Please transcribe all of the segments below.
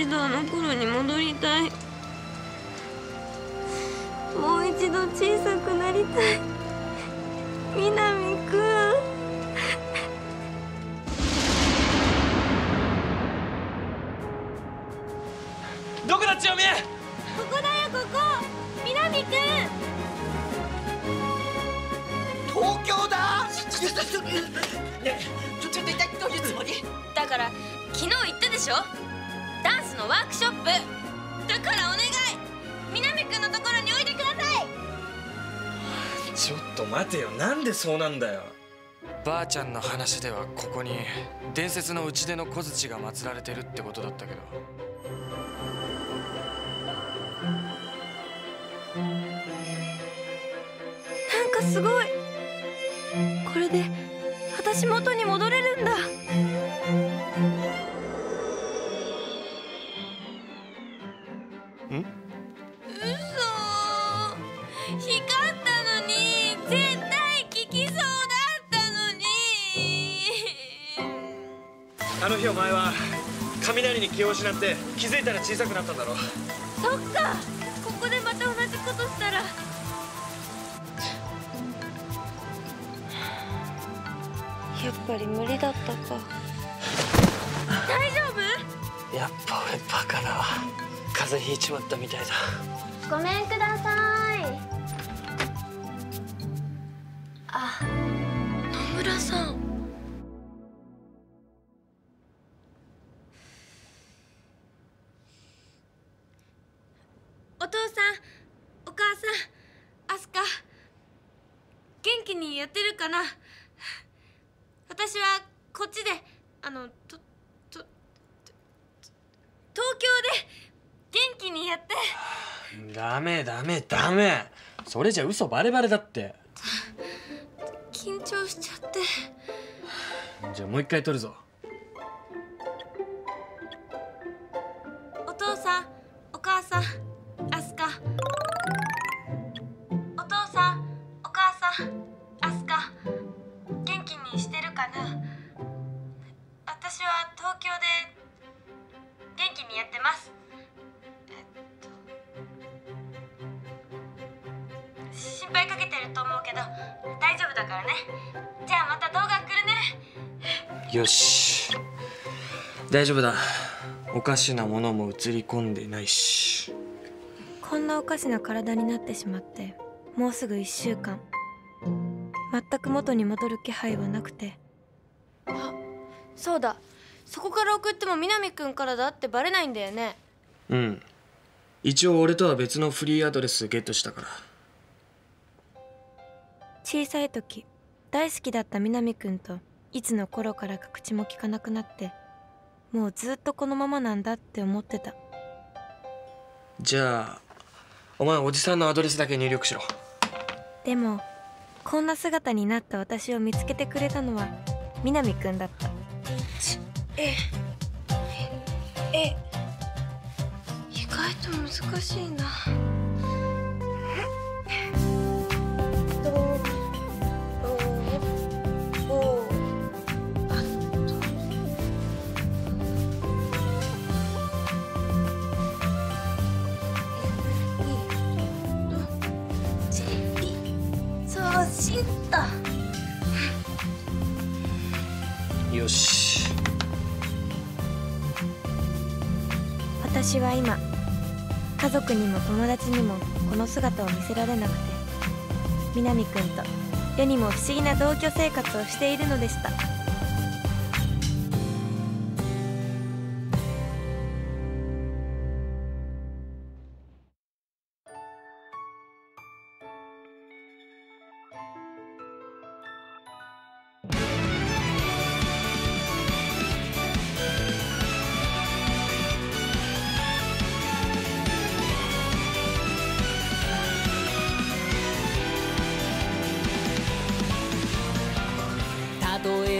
一度あの頃に戻りたい。もう一度小さくなりたい。南待てよ。なんでそうなんだよ。ばあちゃんの話ではここに伝説の内出の小槌が祀られてるってことだったけど。なんかすごい。これで私元に戻れるんだ気を失って気づいたら小さくなったんだろそっか。ここでまた同じことしたら。やっぱり無理だったか。大丈夫？やっぱ俺バカだ。わ風邪ひいちまったみたいだ。ごめんください。あ野村さんダメ。それじゃ嘘バレバレだって。緊張しちゃって。じゃあもう一回撮るぞ大丈夫だ。おかしなものも映り込んでないし。こんなおかしな体になってしまってもうすぐ1週間。全く元に戻る気配はなくて。あそうだ。そこから送っても南くんからだってバレないんだよね。うん。一応俺とは別のフリーアドレスゲットしたから。小さい時大好きだった南くんといつの頃からか口も聞かなくなってもうずっとこのままなんだって思ってた。じゃあお前おじさんのアドレスだけ入力しろ。でもこんな姿になった私を見つけてくれたのは南くんだった。ええ意外と難しいな私は今家族にも友達にもこの姿を見せられなくて南くんと世にも不思議な同居生活をしているのでした。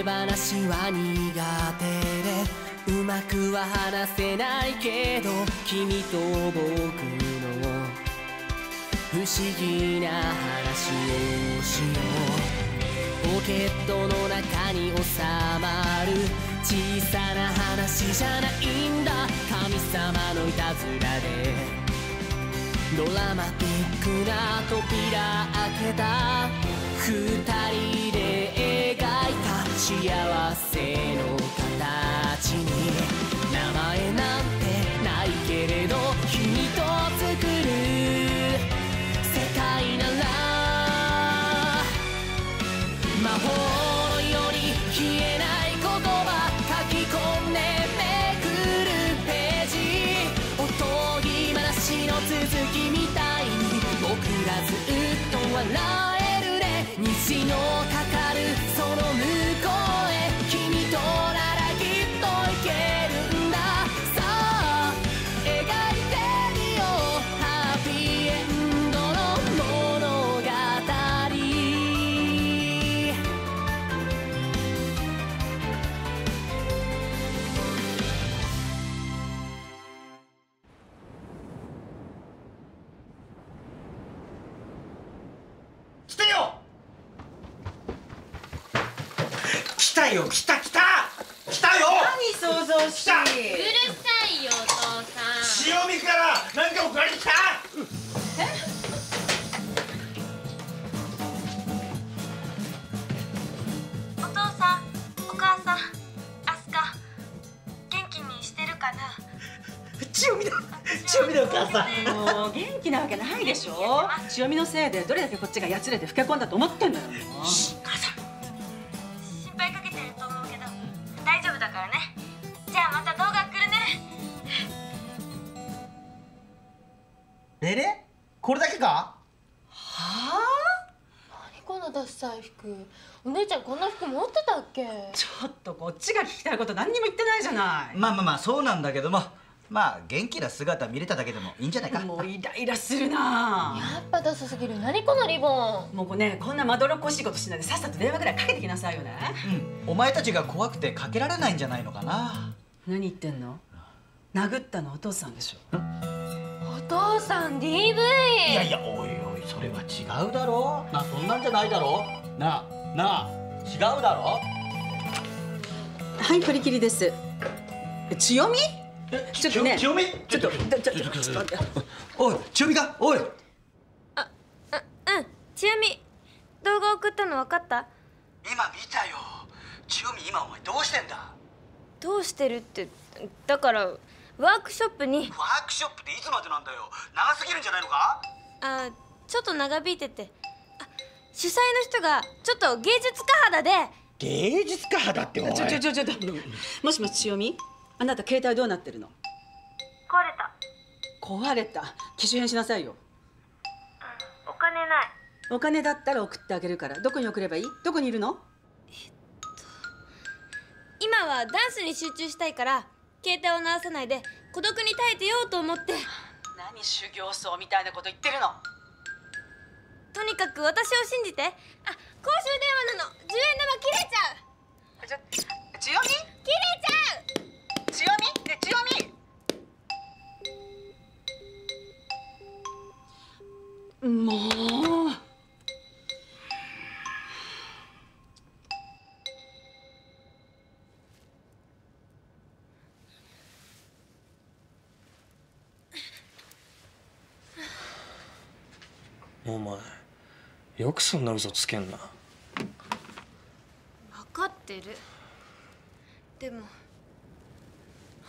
例え話は苦手でうまくは話せないけど君と僕の不思議な話をしよう。ポケットの中に収まる小さな話じゃないんだ。神様のいたずらで。ドラマティックな扉開けた。二人幸せの形に名前なんてたよ。来た来た。来たよ。何想像し来た。うるさいよお父さん。潮見から何か送られてきた。お父さんお母さんアスカ元気にしてるかな？潮見だ。潮見だお母さん。もう元気なわけないでしょ。潮見のせいでどれだけこっちがやつれて老け込んだと思ってんのよこと何にも言ってないじゃない。まあまあまあそうなんだけども。まあ元気な姿見れただけでもいいんじゃないか。もうイライラするな。やっぱダサすぎる。何このリボン。もうねこんなまどろっこしいことしないでさっさと電話ぐらいかけてきなさいよね。うん。お前たちが怖くてかけられないんじゃないのかな。何言ってんの？殴ったのお父さんでしょ。お父さん DV いやいやおいおいそれは違うだろ。なそんなんじゃないだろ。なあなあ違うだろはい振り切りです強みちょっとね清美ちょっとちょちょちょっとおい清美かおいうん千代美動画送ったの分かった今見たよ清美今お前どうしてんだどうしてるってだからワークショップにワークショップっていつまでなんだよ長すぎるんじゃないのかあちょっと長引いててあ主催の人がちょっと芸術家肌で芸術家肌っておい。ちょちょちょちょちょもしもし強みあなた携帯どうなってるの？壊れた。壊れた。機種変しなさいよ。お金ない。お金だったら送ってあげるから。どこに送ればいい？どこにいるの？今はダンスに集中したいから携帯を直さないで孤独に耐えてようと思って。何修行僧みたいなこと言ってるの？とにかく私を信じて。あ公衆電話なの。10円玉切れちゃう。ちょ強み切れちゃう。強みね強みもうよくそんな嘘つけんな。分かってる。でも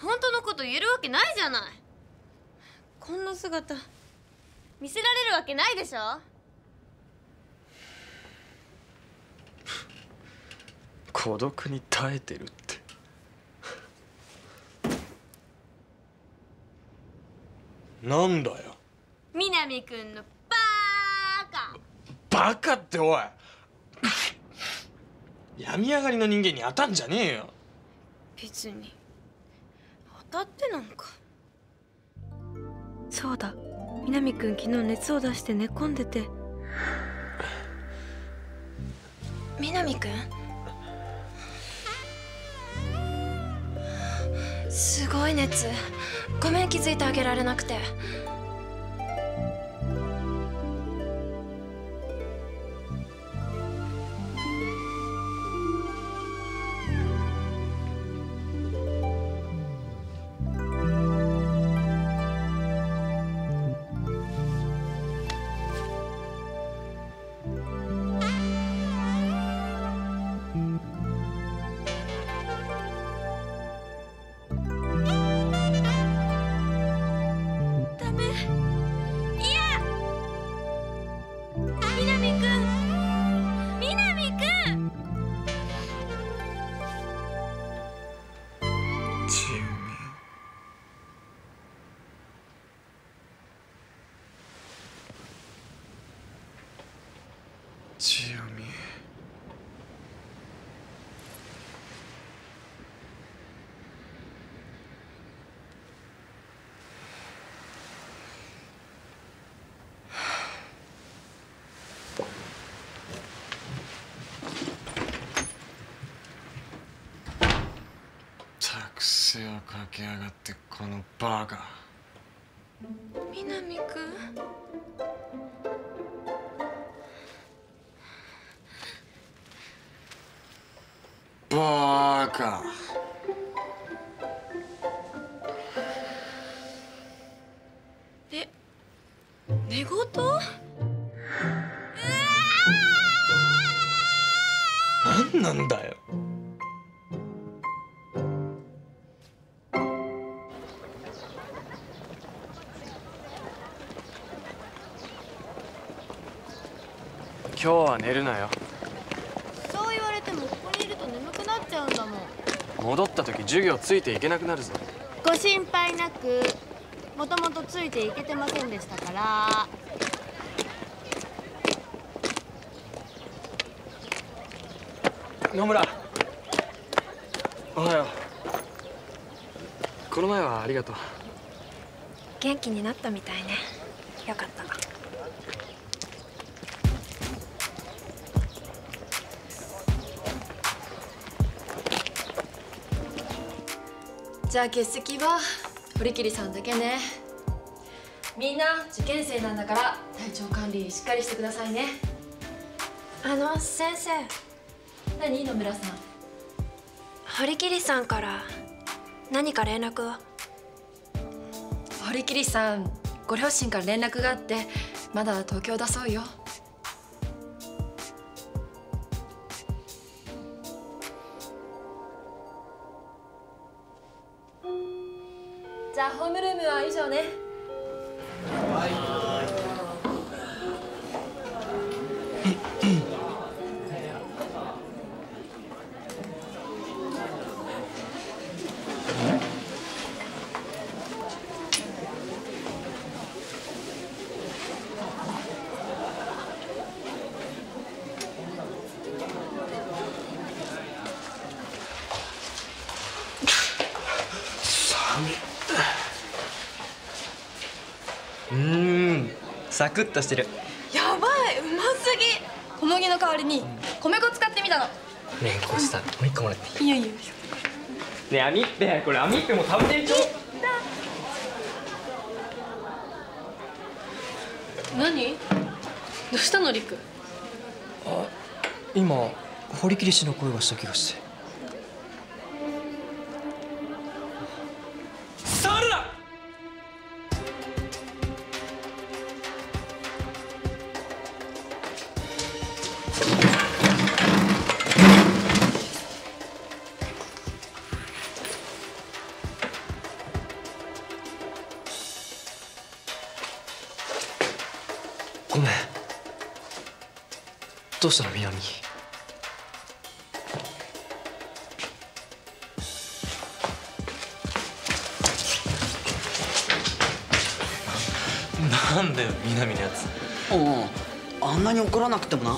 本当のこと言えるわけないじゃない。こんな姿見せられるわけないでしょ。孤独に耐えてるって。なんだよ。南くんのバカっておい。病み上がりの人間に当たんじゃねえよ。別に。当たってなんか。そうだ。南くん昨日熱を出して寝込んでて。南くん？すごい熱。ごめん気づいてあげられなくてけやがってこのバカ南くんバカ日は寝るなよ。そう言われてもここにいると眠くなっちゃうんだもん。戻った時授業ついていけなくなるぞ。ご心配なくもともとついていけてませんでしたから。野村。おはよう。この前はありがとう。元気になったみたいね。よかったじゃあ欠席は堀切さんだけね。みんな受験生なんだから体調管理しっかりしてくださいね。あの先生。何野村さん？堀切さんから何か連絡は？堀切さんご両親から連絡があってまだ東京だそうよルームは以上ね。サクッとしてる。やばいうますぎ。小麦の代わりに米粉使ってみたの。ねえこれさもう一個もらっていい？いやいやねえアミッペこれアミッペも食べてんちょ何？どうしたのりく今堀切氏の声がした気がしてうしたの南なんだよ南のやつ。おうあんなに怒らなくてもな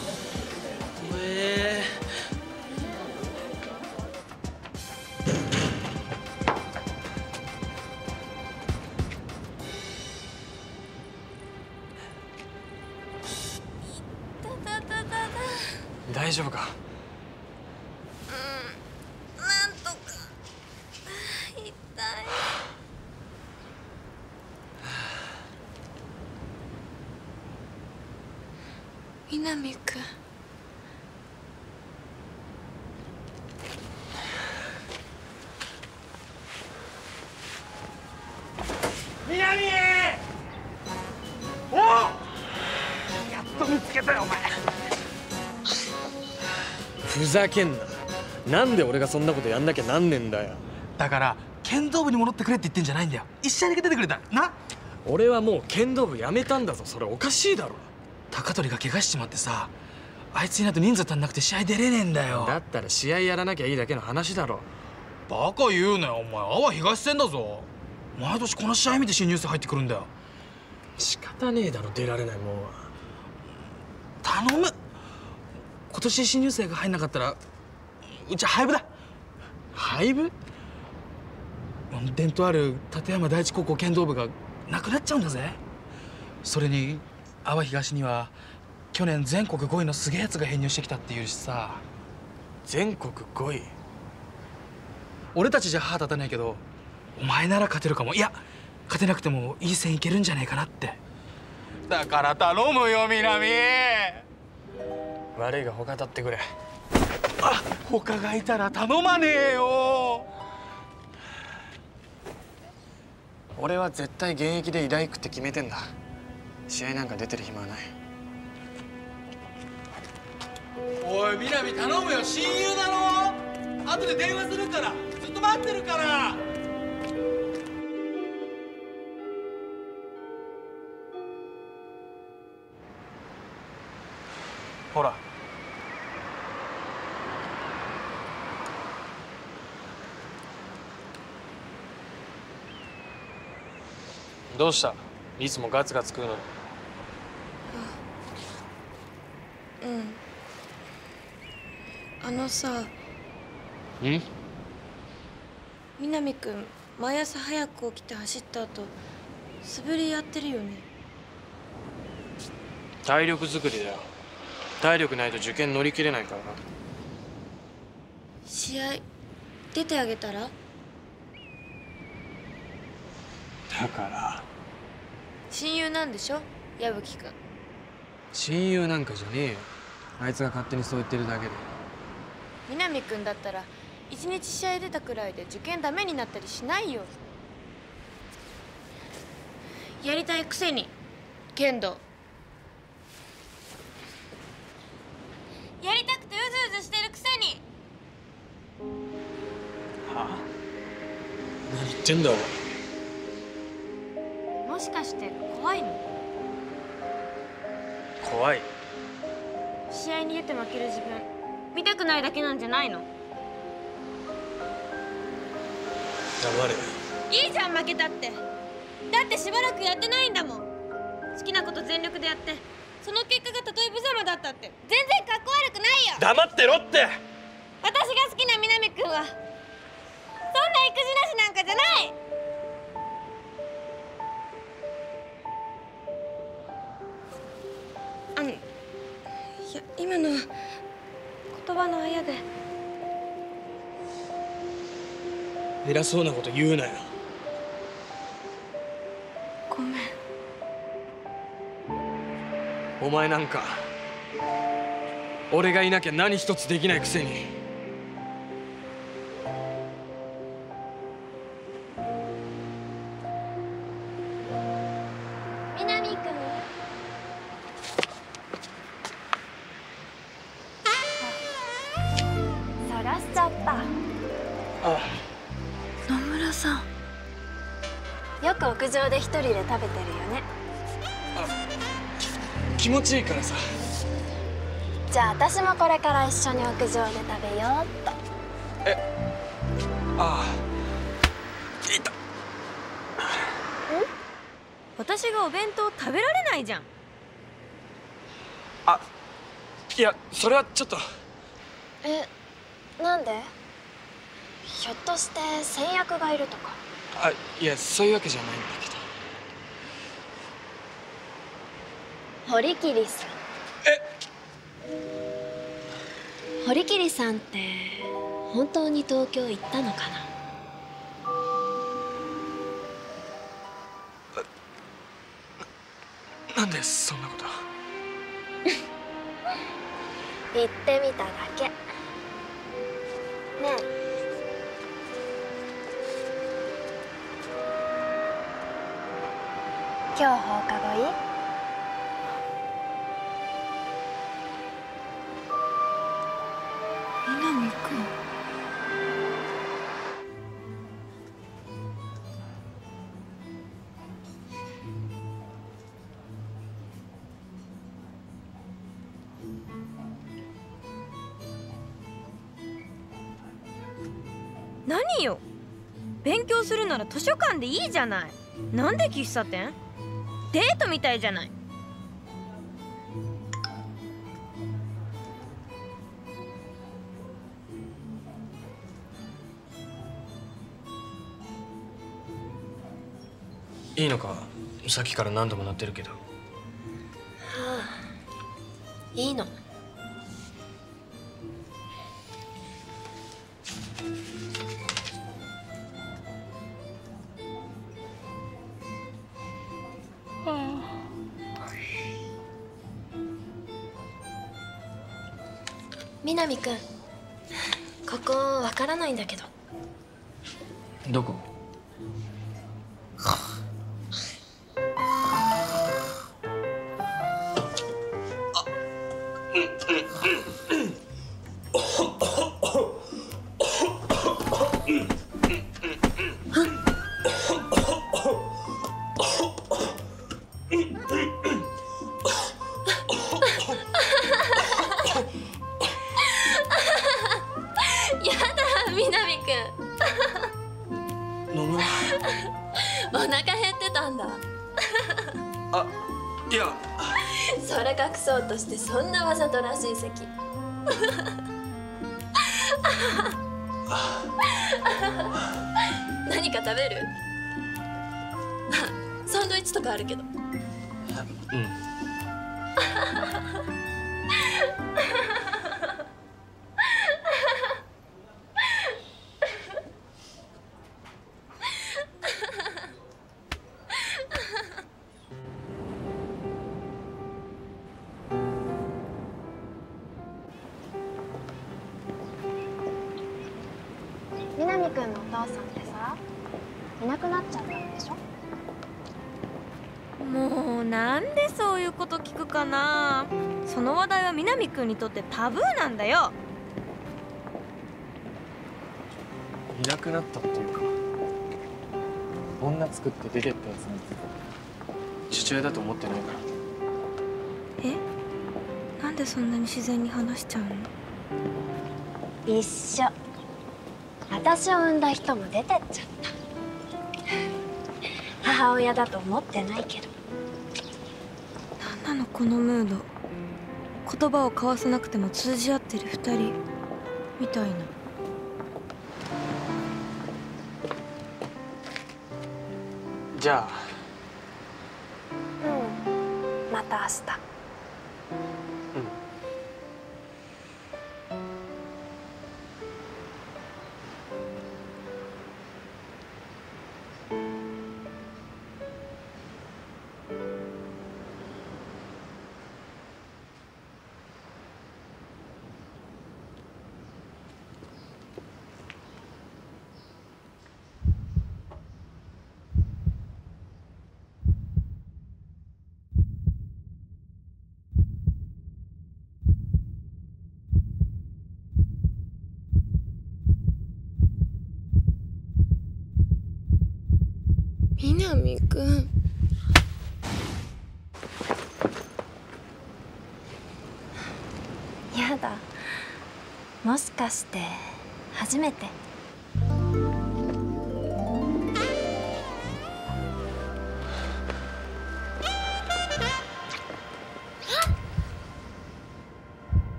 南くん。ふざけんな。なんで俺がそんなことやんなきゃなんねんだよ。だから剣道部に戻ってくれって言ってんじゃないんだよ。一試合だけ出てくれた。な？俺はもう剣道部やめたんだぞ。それおかしいだろ高取が怪我しちまってさあいついないと人数足んなくて試合出れねえんだよ。だったら試合やらなきゃいいだけの話だろ。バカ言うなよお前。阿波東戦だぞ。毎年この試合見て新入生入ってくるんだよ。仕方ねえだろ出られないもんは。頼む。年新入生が入んなかったらうち廃部だ。廃部？伝統ある立山第一高校剣道部がなくなっちゃうんだぜ。それに阿波東には去年全国5位のすげえやつが編入してきたっていうしさ。全国5位？俺たちじゃ歯立たないけどお前なら勝てるかも。いや勝てなくてもいい線いけるんじゃねえかなって。だから頼むよ南。悪いが他立ってくれ。あ他がいたら頼まねえよ。俺は絶対現役で医大行くって決めてんだ試合なんか出てる暇はない。おい南頼むよ。親友だろ。後で電話するから。ずっと待ってるから。ほら。どうした？いつもガツガツ食うのうんあのさん？南くん毎朝早く起きて走った後素振りやってるよね。体力作りだよ。体力ないと受験乗り切れないからな。試合出てあげたら？だから。親友なんでしょ？矢吹くん親友なんかじゃねえよ。あいつが勝手にそう言ってるだけで南くんだったら一日試合出たくらいで受験ダメになったりしないよ。やりたいくせに剣道。やりたくてうずうずしてるくせに。はあ？何言ってんだお前。もしかして怖いの？怖い。試合に出て負ける自分見たくないだけなんじゃないの？黙れ。いいじゃん負けたって。だってしばらくやってないんだもん。好きなこと全力でやって。その結果がたとえ無様だったって。全然かっこ悪くないよ。黙ってろって。私が好きな南くんは。そんな育児なしなんかじゃない。あのいや今のは言葉のあやで。偉そうなこと言うなよ。ごめん。お前なんか俺がいなきゃ何一つできないくせにで一人で食べてるよね。気持ちいいからさ。じゃあ私もこれから一緒に屋上で食べようっと。あ私がお弁当食べられないじゃん。あいやそれはちょっと。えなんで？ひょっとして先約がいるとか？あいやそういうわけじゃないんだけど堀切さん。堀切さんって本当に東京行ったのかななんでそんなこと？行ってみただけ。ねえ。今日放課後いい？なら図書館でいいじゃない。なんで喫茶店？デートみたいじゃない。いいのか？さっきから何度も鳴ってるけど。はあ。いいの。南君ここわからないんだけど。どこ？だ南くん お腹減ってたんだ。あいや。それ隠そうとしてそんなわざとらしい席。何か食べる？あサンドイッチとかあるけど。うんタブーなんだよ。いなくなったっていうか女作って出てったやつなんて父親だと思ってないから。え？なんでそんなに自然に話しちゃうの？一緒。私を産んだ人も出てっちゃった。母親だと思ってないけど。なんなのこのムード言葉を交わさなくても通じ合ってる二人。みたいな。じゃあ。うん。また明日南くんやだ。もしかして初めて。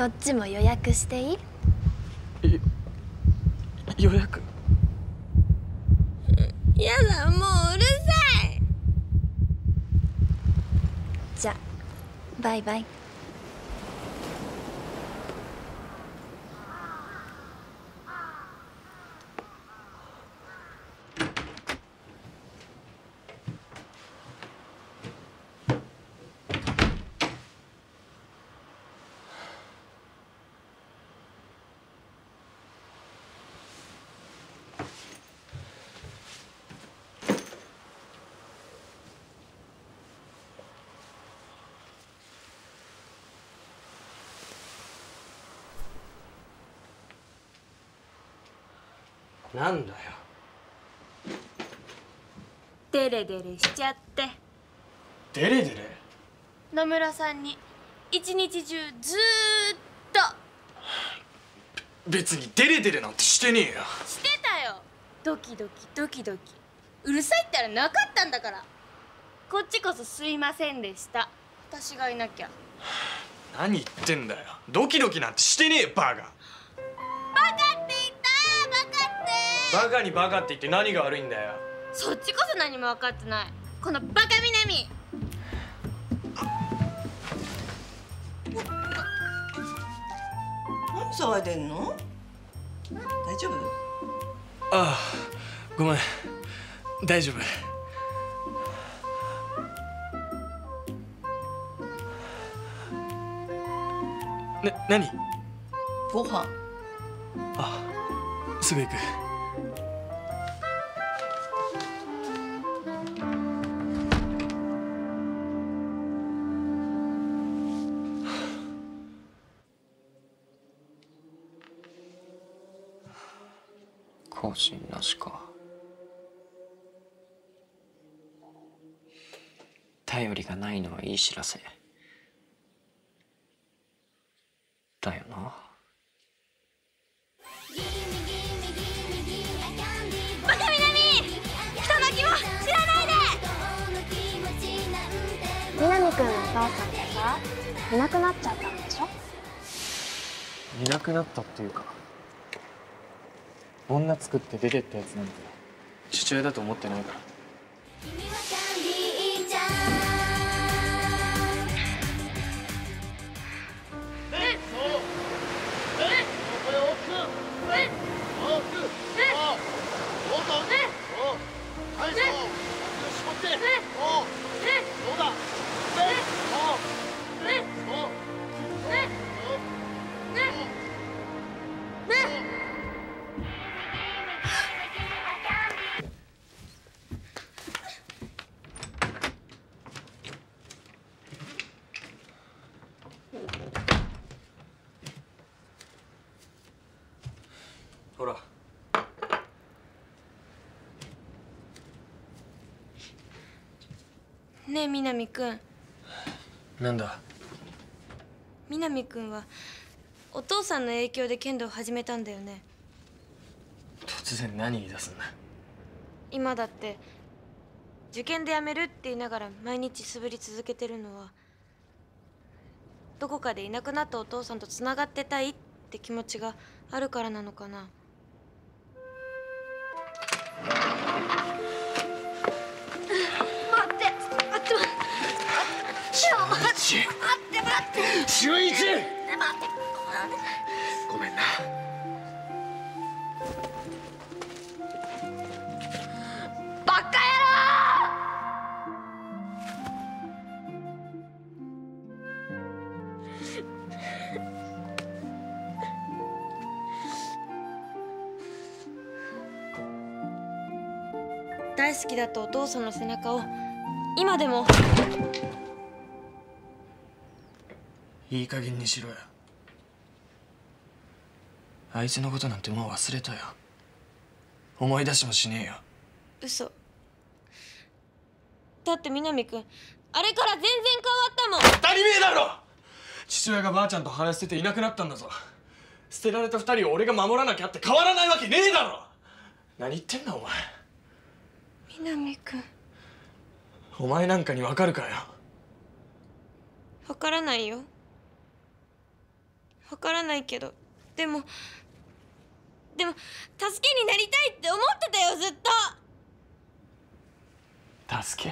こっちも予約していい？予約？やだもううるさい。じゃバイバイなんだよ。デレデレしちゃって。デレデレ？野村さんに一日中ずーっと。別にデレデレなんてしてねえよ。してたよ。ドキドキドキドキ。うるさいったらなかったんだから。こっちこそすいませんでした。私がいなきゃ。何言ってんだよ。ドキドキなんてしてねえよバカバカバカにバカって言って何が悪いんだよ。そっちこそ何も分かってない。このバカ南何騒いでんの？大丈夫？ああごめん。大丈夫。な何？ご飯。あすぐ行く更新なしか。頼りがないのはいい知らせ。だよな。バカ南人の気も知らないで南くんのお父さんってさいなくなっちゃったんでしょ？いなくなったっていうか女作って出てったやつなんて。父親だと思ってないから。ねえ南くん。なんだ？南くんはお父さんの影響で剣道を始めたんだよね。突然何言い出すんだ？今だって受験でやめるって言いながら毎日素振り続けてるのはどこかでいなくなったお父さんとつながってたいって気持ちがあるからなのかなって待って。秀一待ってごめんな。バカ野大好きだったお父さんの背中を今でもいい加減にしろよ。あいつのことなんてもう忘れたよ。思い出しもしねえよ。嘘。だって南くんあれから全然変わったもん。当たり前だろ！父親がばあちゃんと話してていなくなったんだぞ。捨てられた二人を俺が守らなきゃって変わらないわけねえだろ！何言ってんだお前。南くんお前なんかにわかるかよ？わからないよわからないけど。でもでも助けになりたいって思ってたよずっと。助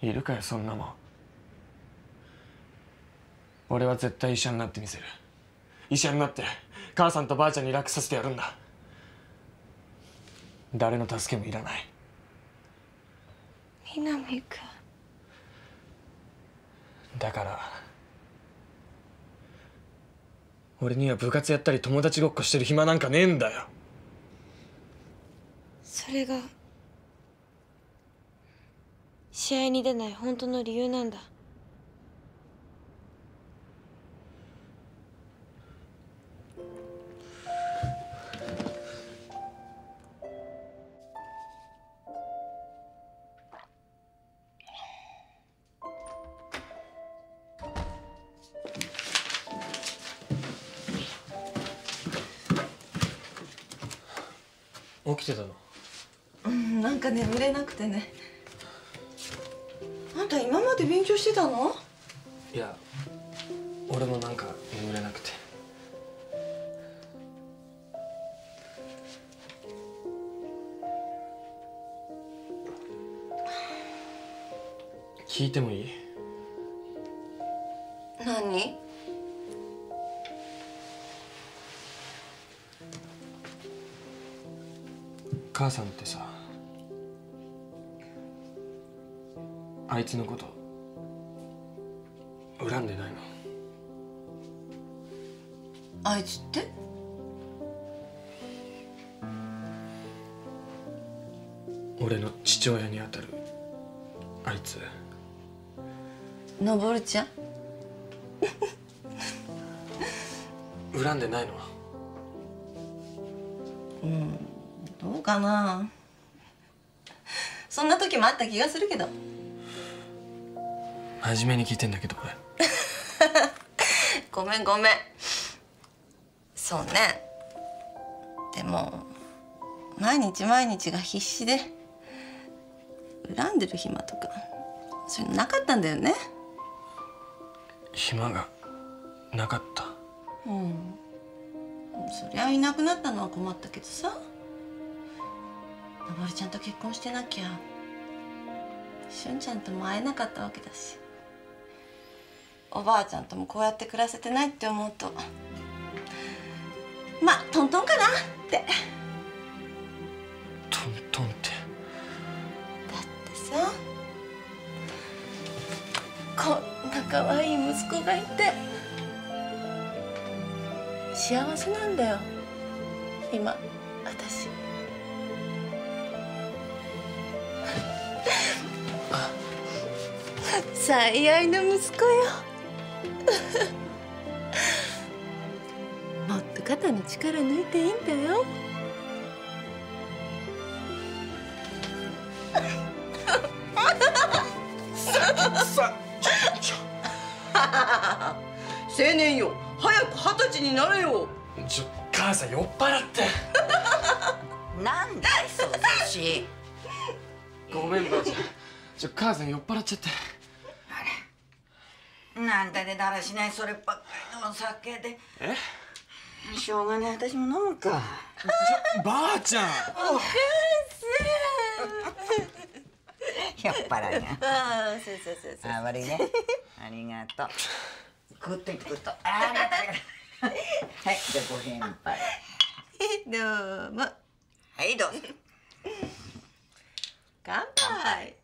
け？いるかよそんなもん。俺は絶対医者になってみせる。医者になって母さんとばあちゃんに楽させてやるんだ。誰の助けもいらない。南くんだから俺には部活やったり友達ごっこしてる暇なんかねえんだよ。それが試合に出ない本当の理由なんだ。てね。あんた今まで勉強してたの？いや俺もなんか眠れなくて。聞いてもいい？何？母さんってさあいつのこと恨んでないの？あいつって？俺の父親にあたるあいつ。のぼるちゃん？恨んでないの？うんどうかな。そんな時もあった気がするけど真面目に聞いてんだけど俺 ごめんごめん。そうね。でも毎日毎日が必死で恨んでる暇とかそういうのなかったんだよね。暇がなかった。うん。そりゃいなくなったのは困ったけどさ。のぼるちゃんと結婚してなきゃ俊ちゃんとも会えなかったわけだしおばあちゃんともこうやって暮らせてないって思うとまあトントンかなって。トントンって。さこんな可愛い息子がいて幸せなんだよ。今私。最愛の息子よもっと肩の力抜いていいんだよ。さ青年よ早く二十歳になれよちょ母さん酔っ払ってなんだいその年ごめんばあちゃんちょ母さん酔っ払っちゃってなんだねだらしないそればっかりのお酒で。え？しょうがない。私も飲むか。ばあちゃん。お母さん酔っ払いがああそうそうそうそう。あ悪いね。ありがとう。食って食っとありがとうはいじゃあご返杯。どうも。はいどうぞ。乾杯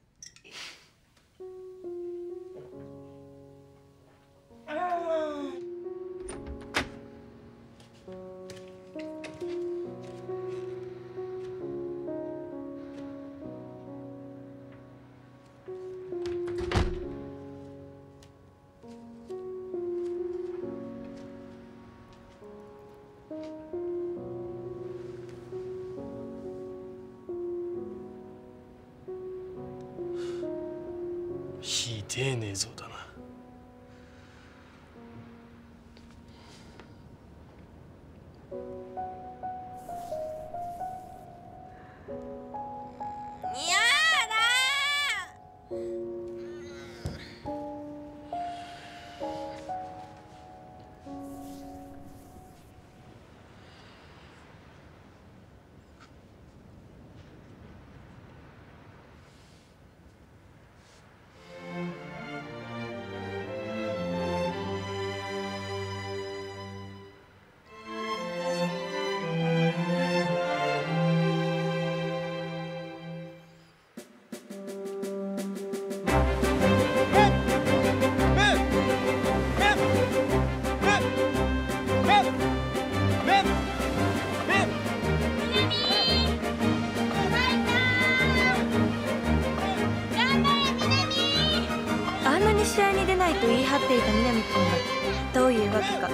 張っていた南君がどういうわけか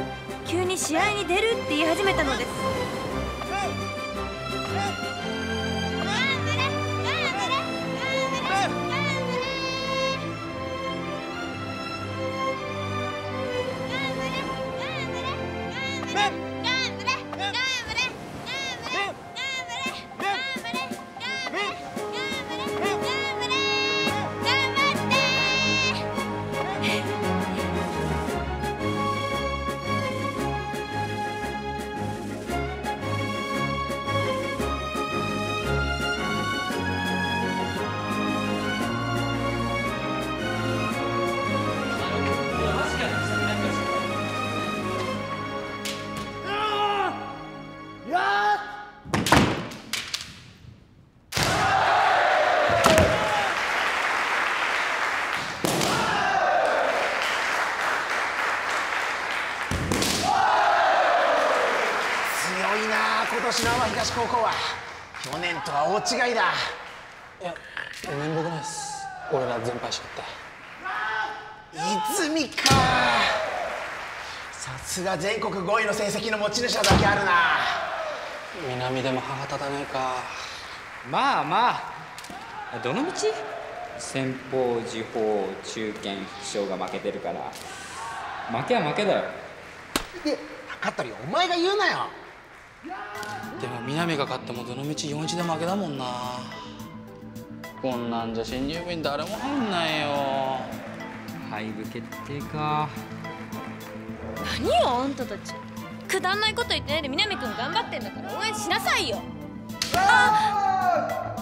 急に試合に出るって言い始めたのです。違いだ。いや面目ないっす。俺ら全敗しちゃって泉か。さすが全国5位の成績の持ち主はだけあるな。南でも歯が立たねえか。まあまあ。どの道？先方時報中堅副将が負けてるから。負けは負けだよ。で勝ったりお前が言うなよでも南が勝ってもどの道4-1で負けだもんな。こんなんじゃ新入部員誰も入んないよ。廃部決定か。何よあんたたち。くだんないこと言ってないで南くん頑張ってんだから応援しなさいよ。あ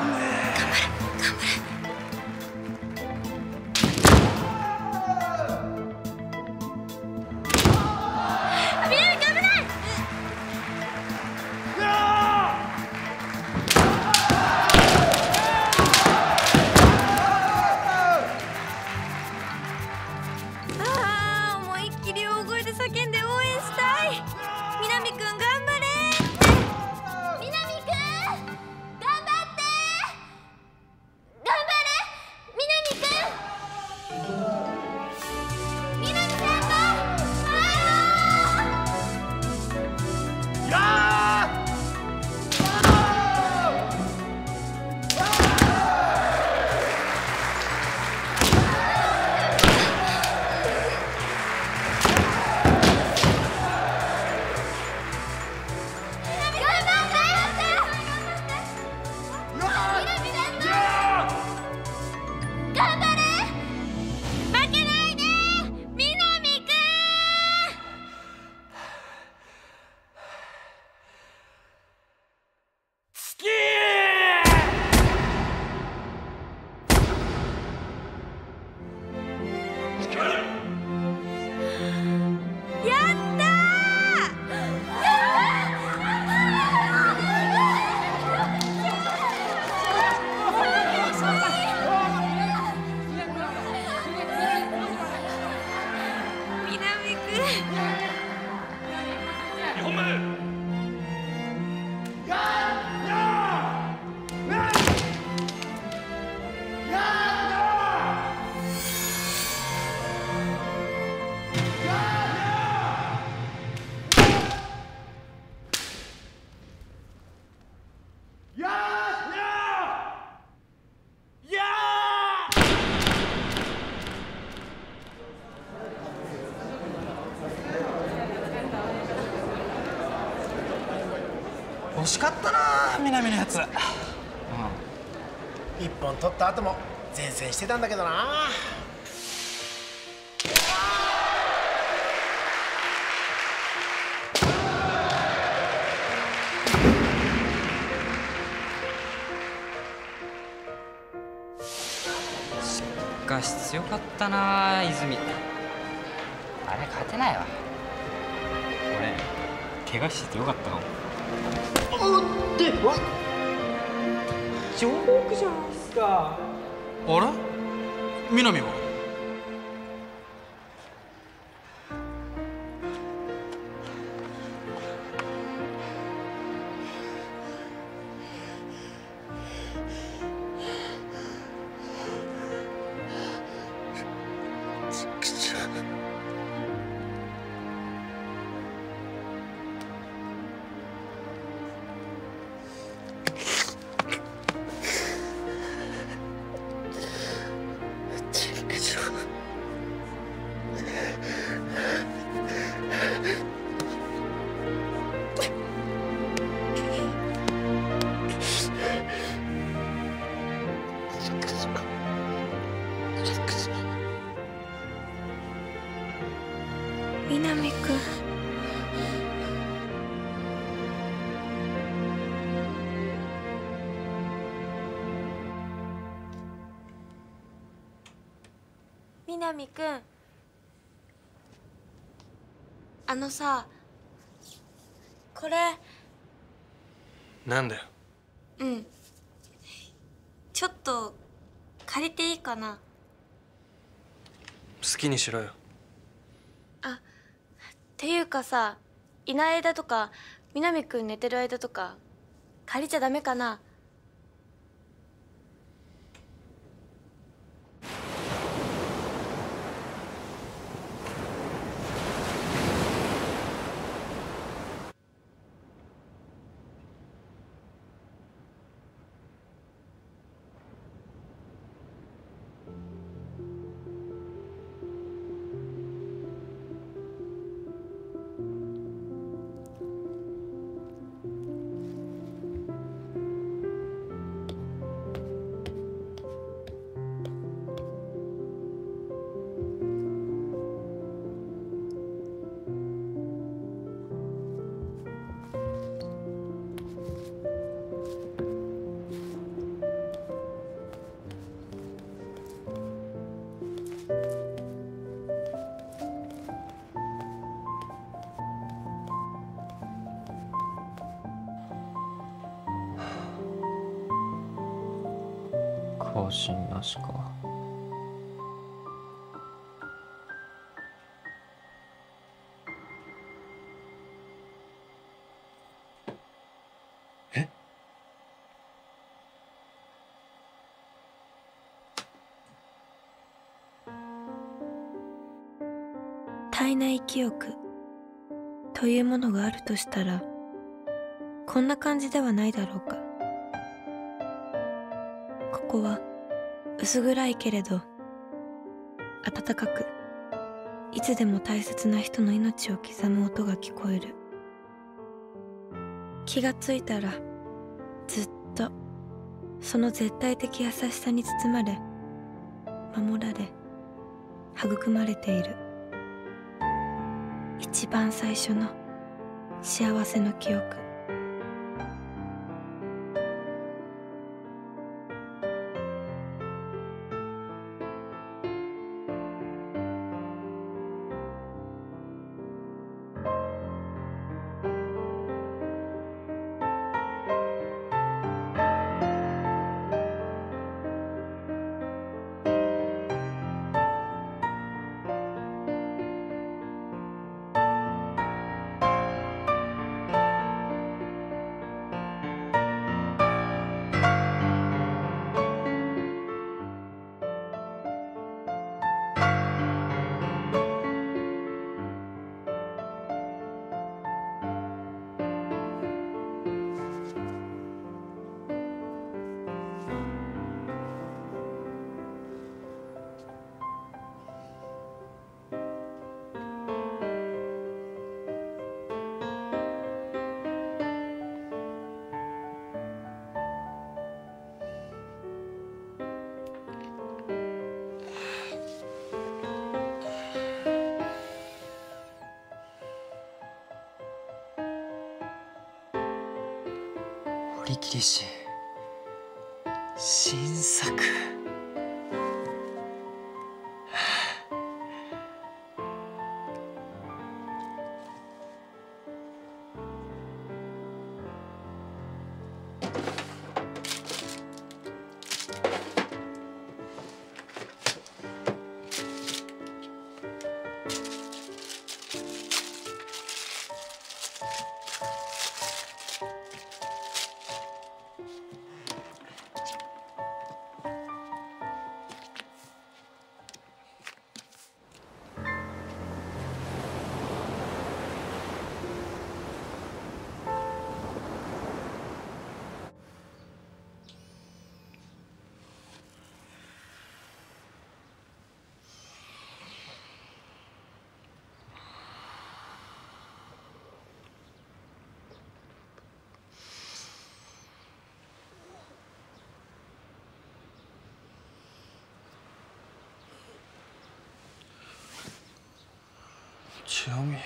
南しかったな南のやつ。一本取った後も前線してたんだけどな。しかし強かったな泉。あれ勝てないわ。俺怪我しててよかったかもでわジョークじゃないっすか。あれ南は？南くん。あのさこれ。なんだよ。うん。ちょっと借りていいかな？好きにしろよ。ていうかさいない間とか南くん寝てる間とか借りちゃダメかな？更新なしか。え？体内記憶。というものがあるとしたらこんな感じではないだろうか。ここは薄暗いけれど暖かくいつでも大切な人の命を刻む音が聞こえる。気がついたらずっとその絶対的優しさに包まれ守られ育まれている。一番最初の幸せの記憶。新作。千代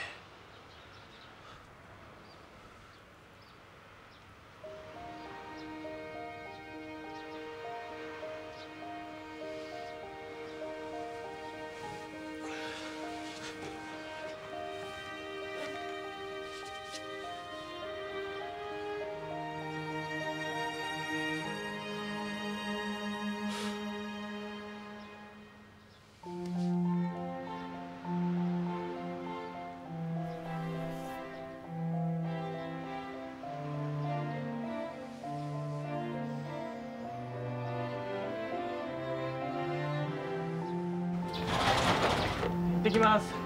ってきます。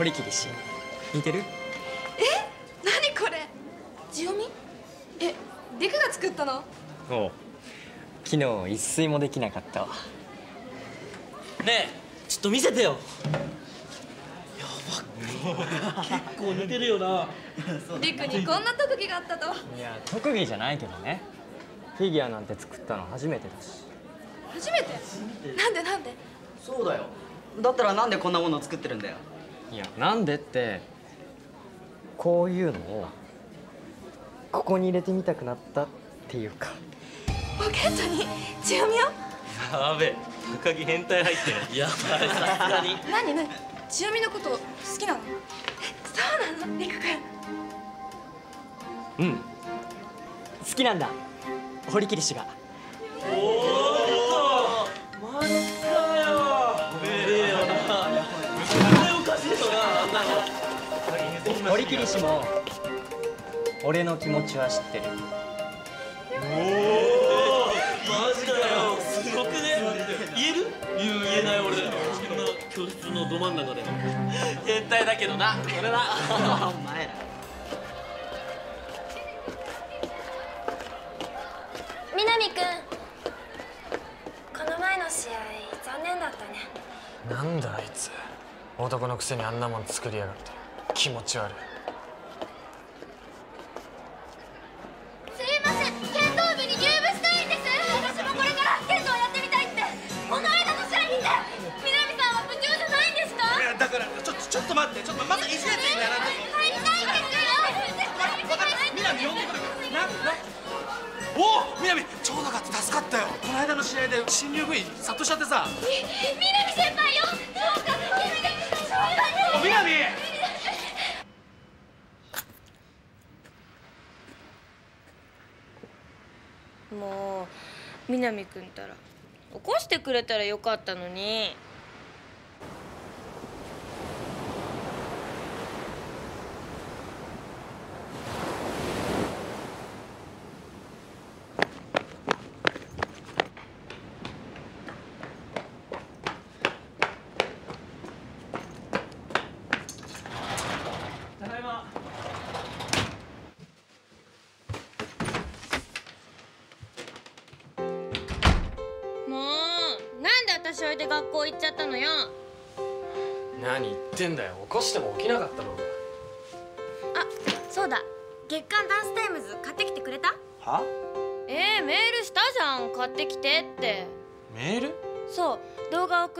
そう堀切氏似てる？み何これ？強みえリクが作ったの？おう。昨日一睡もできなかったわ。ねえちょっと見せてよ。やば結構似てるよな。リクにこんな特技があったと。いや特技じゃないけどね。フィギュアなんて作ったの初めてだし。初めて？なんでなんで？そうだよ。だったらなんでこんなものを作ってるんだよいやなんでってこういうのをここに入れてみたくなったっていうか。ポケットに強みを？やべえ高木変態入ってる。やばいさすがに。何何？強みのこと好きなの？えそうなの？リク君うん。好きなんだ。堀切氏が。おおの堀切氏も俺の気持ちは知ってる。おおマジかよ。すごくね。言える？言えない俺。こんな教室のど真ん中で。変態だけどな。俺な。お前ら。南くんこの前の試合残念だったね。なんだあいつ。男のくせにあんなもん作りやがって。気持ち悪い待ってちょっとまずいじめてんだな入りたいんですよ南呼んでくるななおお南ちょうどよかった助かったよ。この間の試合で新入部員殺到しちゃってさ。み南先輩よ。どうかお南！もう南くんたら起こしてくれたらよかったのに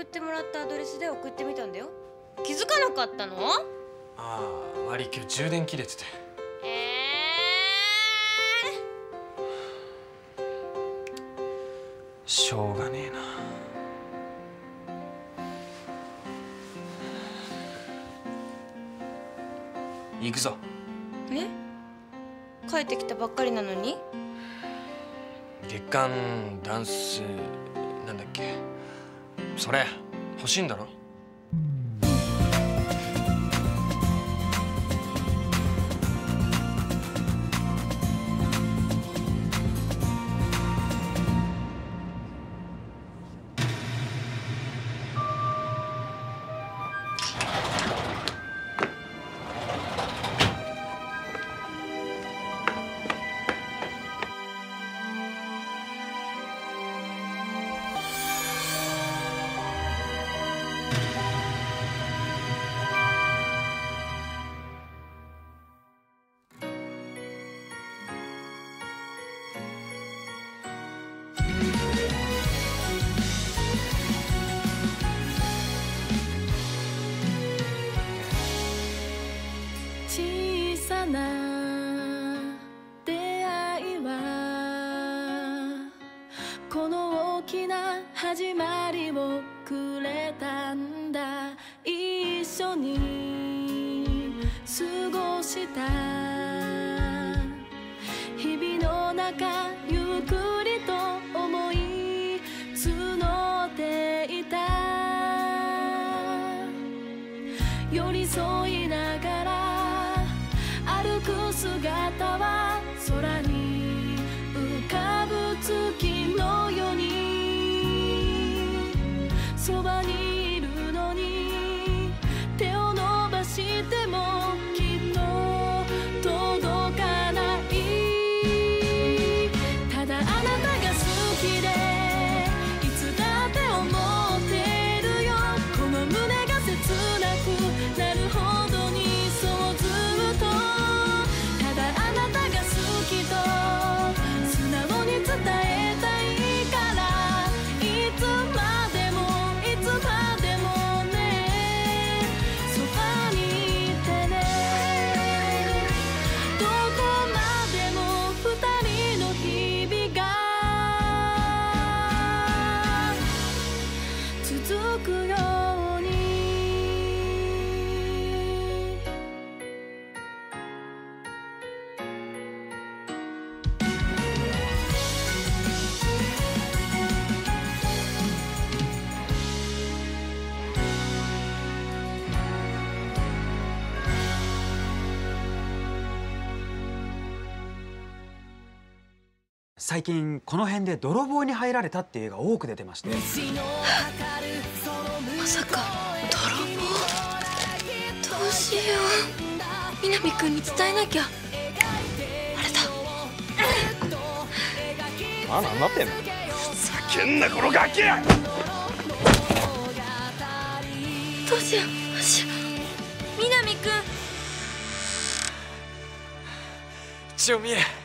送ってもらったアドレスで送ってみたんだよ。気づかなかったの？ああ割り今日充電切れてて。しょうがねえな。行くぞ。え？帰ってきたばっかりなのに？月刊ダンスなんだっけ？それ欲しいんだろ？最近この辺で泥棒に入られたっていう映画多く出てまして。まさか泥棒？どうしよう。南君に伝えなきゃ。あれだ。あなんなってんの？ふざけんなこのガキ！どうしよう。どうしよう。南君。千代美恵